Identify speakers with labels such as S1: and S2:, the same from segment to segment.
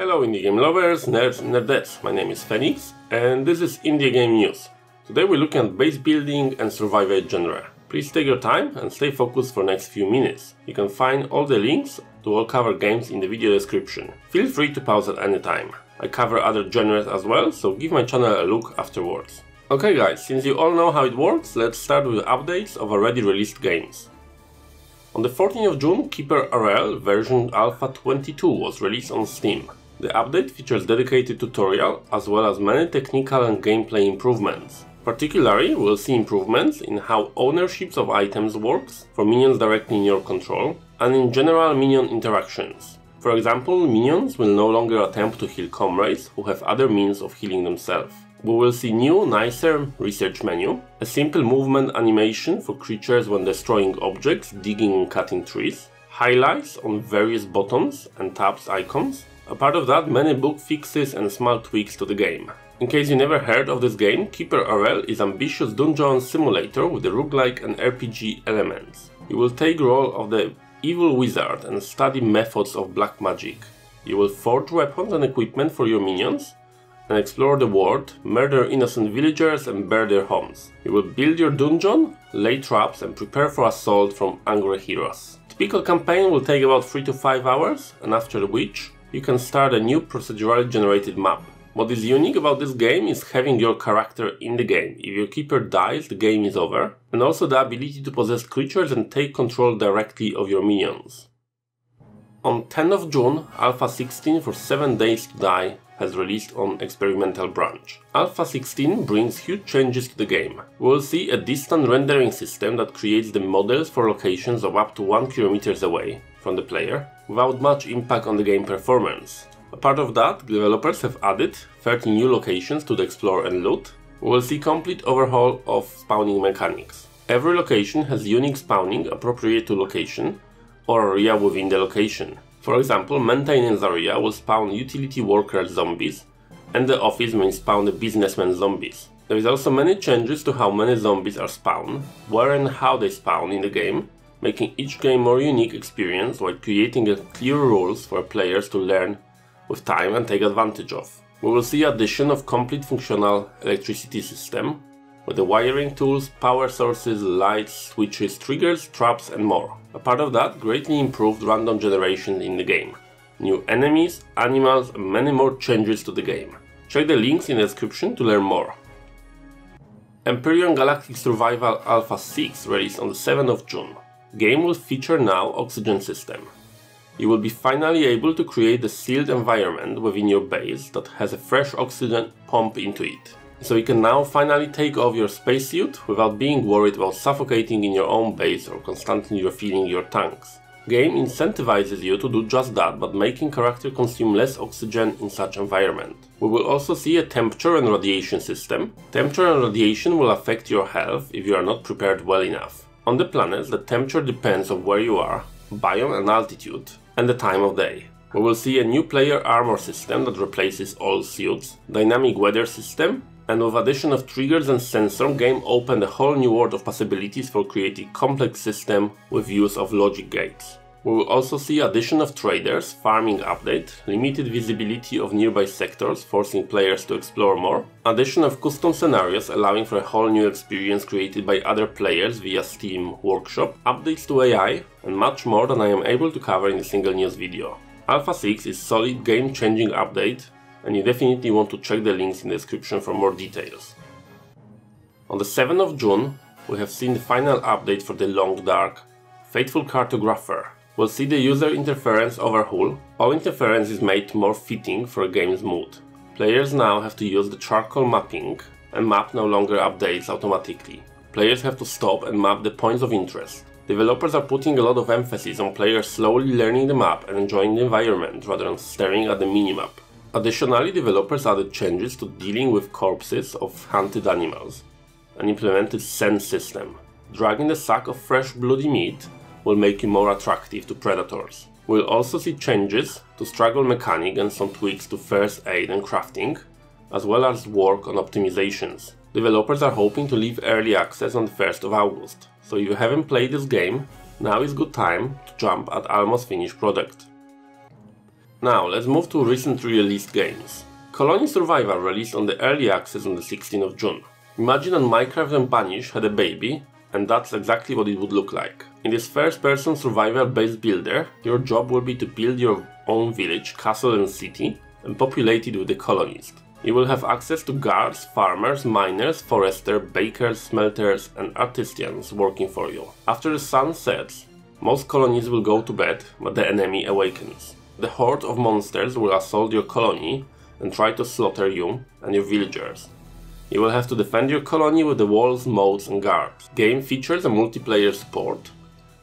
S1: Hello indie game lovers, nerds and nerdettes, my name is Feniks and this is Indie Game News. Today we're looking at base building and survival genre. Please take your time and stay focused for next few minutes. You can find all the links to all cover games in the video description. Feel free to pause at any time. I cover other genres as well, so give my channel a look afterwards. Okay guys, since you all know how it works, let's start with updates of already released games. On the 14th of June, KeeperRL version Alpha 22 was released on Steam. The update features dedicated tutorial as well as many technical and gameplay improvements. Particularly, we'll see improvements in how ownerships of items works for minions directly in your control, and in general minion interactions. For example, minions will no longer attempt to heal comrades who have other means of healing themselves. We will see new, nicer research menu, a simple movement animation for creatures when destroying objects, digging and cutting trees, highlights on various buttons and tabs icons, a part of that, many bug fixes and small tweaks to the game. In case you never heard of this game, KeeperRL is ambitious dungeon simulator with the roguelike and RPG elements. You will take role of the evil wizard and study methods of black magic. You will forge weapons and equipment for your minions, and explore the world, murder innocent villagers and burn their homes. You will build your dungeon, lay traps and prepare for assault from angry heroes. Typical campaign will take about 3 to 5 hours, and after which you can start a new procedurally generated map. What is unique about this game is having your character in the game. If your keeper dies, the game is over, and also the ability to possess creatures and take control directly of your minions. On 10th of June, Alpha 16 for 7 Days to Die has released on Experimental Branch. Alpha 16 brings huge changes to the game. We'll see a distant rendering system that creates the models for locations of up to 1 km away from the player, without much impact on the game performance. Apart of that, developers have added 30 new locations to the explore and loot. We will see complete overhaul of spawning mechanics. Every location has unique spawning appropriate to location or area within the location. For example, maintenance area will spawn utility worker zombies and the office may spawn businessman zombies. There is also many changes to how many zombies are spawned, where and how they spawn in the game, making each game more unique experience while creating clear rules for players to learn with time and take advantage of. We will see addition of complete functional electricity system with the wiring tools, power sources, lights, switches, triggers, traps and more. A part of that, greatly improved random generation in the game. New enemies, animals and many more changes to the game. Check the links in the description to learn more. Empyrion Galactic Survival Alpha 6 released on the 7th of June. Game will feature now oxygen system. You will be finally able to create a sealed environment within your base that has a fresh oxygen pump into it. So you can now finally take off your spacesuit without being worried about suffocating in your own base or constantly refilling your tanks. Game incentivizes you to do just that, but making character consume less oxygen in such environment. We will also see a temperature and radiation system. Temperature and radiation will affect your health if you are not prepared well enough. On the planets, the temperature depends on where you are, biome and altitude, and the time of day. We will see a new player armor system that replaces all suits, dynamic weather system, and with addition of triggers and sensor, game opened a whole new world of possibilities for creating complex system with use of logic gates. We will also see addition of traders, farming update, limited visibility of nearby sectors forcing players to explore more, addition of custom scenarios allowing for a whole new experience created by other players via Steam Workshop, updates to AI, and much more than I am able to cover in a single news video. Alpha 6 is solid game-changing update and you definitely want to check the links in the description for more details. On the 7th of June, we have seen the final update for the Long Dark, Faithful Cartographer, We'll see the user interference overhaul. All interference is made more fitting for a game's mood. Players now have to use the charcoal mapping, and map no longer updates automatically. Players have to stop and map the points of interest. Developers are putting a lot of emphasis on players slowly learning the map and enjoying the environment rather than staring at the minimap. Additionally, developers added changes to dealing with corpses of hunted animals and implemented sense system. Dragging the sack of fresh bloody meat will make you more attractive to predators. We'll also see changes to struggle mechanic and some tweaks to first aid and crafting, as well as work on optimizations. Developers are hoping to leave early access on the 1st of August, so if you haven't played this game, now is good time to jump at almost finished product. Now, let's move to recently released games. Colony Survival released on the early access on the 16th of June. Imagine that Minecraft and Banished had a baby, and that's exactly what it would look like. In this first-person survival-based builder, your job will be to build your own village, castle and city, and populate it with the colonists. You will have access to guards, farmers, miners, foresters, bakers, smelters and artisans working for you. After the sun sets, most colonies will go to bed, but the enemy awakens. The horde of monsters will assault your colony and try to slaughter you and your villagers. You will have to defend your colony with the walls, moats and guards. Game features a multiplayer support,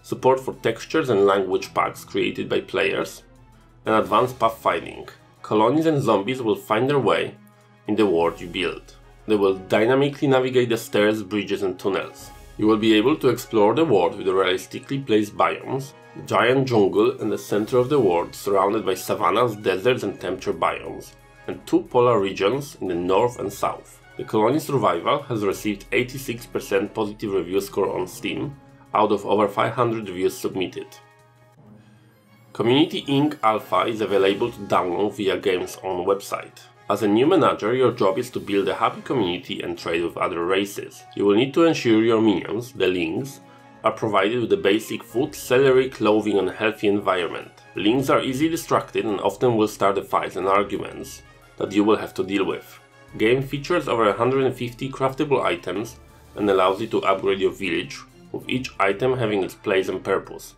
S1: support for textures and language packs created by players, and advanced pathfinding. Colonies and zombies will find their way in the world you build. They will dynamically navigate the stairs, bridges and tunnels. You will be able to explore the world with realistically placed biomes, giant jungle in the center of the world surrounded by savannas, deserts and temperature biomes, and two polar regions in the north and south. The Colony Survival has received 86% positive review score on Steam out of over 500 reviews submitted. Community Inc. Alpha is available to download via game's on website. As a new manager, your job is to build a happy community and trade with other races. You will need to ensure your minions, the Lings, are provided with the basic food, celery, clothing and healthy environment. Lings are easily distracted and often will start the fights and arguments that you will have to deal with. Game features over 150 craftable items and allows you to upgrade your village, with each item having its place and purpose.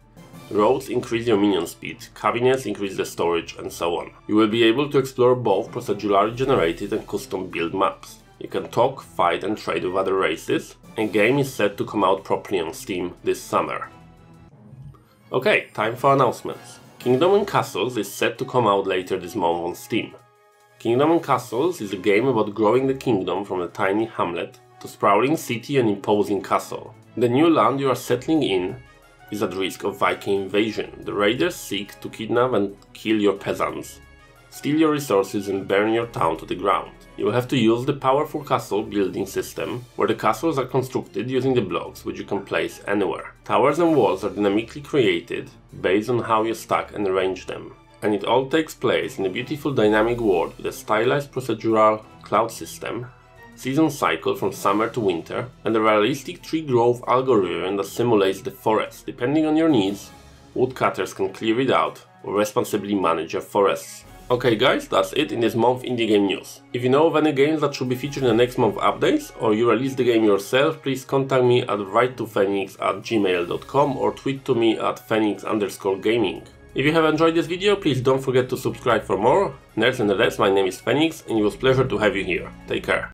S1: Roads increase your minion speed, cabinets increase the storage, and so on. You will be able to explore both procedurally generated and custom built maps. You can talk, fight and trade with other races, and game is set to come out properly on Steam this summer. Okay, time for announcements. Kingdom and Castles is set to come out later this month on Steam. Kingdom and Castles is a game about growing the kingdom from a tiny hamlet to sprawling city and imposing castle. The new land you are settling in is at risk of Viking invasion. The raiders seek to kidnap and kill your peasants, steal your resources and burn your town to the ground. You will have to use the powerful castle building system, where the castles are constructed using the blocks which you can place anywhere. Towers and walls are dynamically created based on how you stack and arrange them. And it all takes place in a beautiful dynamic world with a stylized procedural cloud system season cycle from summer to winter, and a realistic tree growth algorithm that simulates the forest. Depending on your needs, woodcutters can clear it out or responsibly manage your forests. Okay guys, that's it in this month indie game news. If you know of any games that should be featured in the next month updates, or you release the game yourself, please contact me at write2phoenix at gmail.com or tweet to me at phoenix underscore gaming. If you have enjoyed this video, please don't forget to subscribe for more. Nerds and Nerds, my name is Feniks and it was pleasure to have you here. Take care.